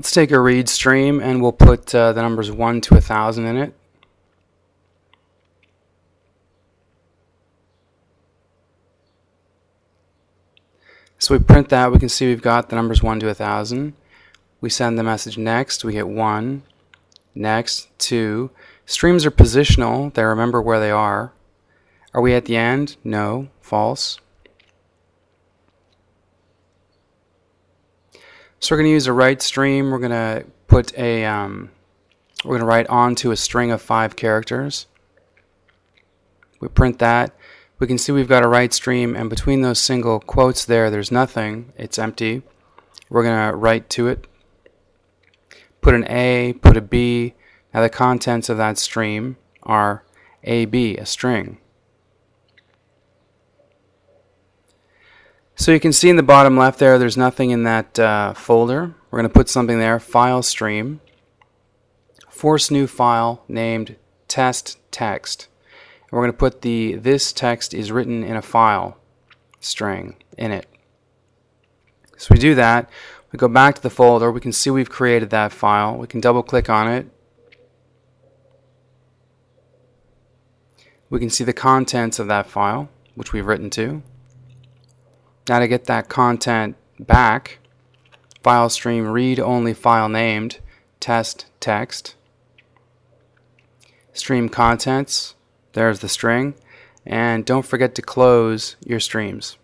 Let's take a read stream and we'll put uh, the numbers 1 to 1000 in it. So we print that, we can see we've got the numbers 1 to 1000. We send the message next, we get 1, next, 2. Streams are positional, they remember where they are. Are we at the end? No, false. So we're going to use a write stream. We're going to put a, um, we're going to write onto a string of five characters. We print that. We can see we've got a write stream, and between those single quotes there, there's nothing. It's empty. We're going to write to it. Put an A, put a B. Now the contents of that stream are AB, a string. So you can see in the bottom left there, there's nothing in that uh, folder. We're going to put something there, file stream, force new file named test text. And we're going to put the this text is written in a file string in it. So we do that. We go back to the folder. We can see we've created that file. We can double click on it. We can see the contents of that file, which we've written to. Now to get that content back, file stream read only file named test text, stream contents, there's the string, and don't forget to close your streams.